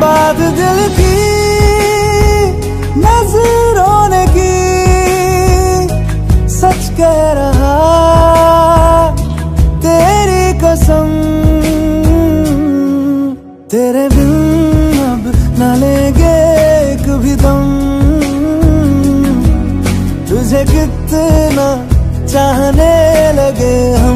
बात दिल की, नज़रों ने की। सच कह रहा, तेरी कसम। तेरे बिन अब न लेंगे कभी दम। तुझे कितना चाहने लगे हम।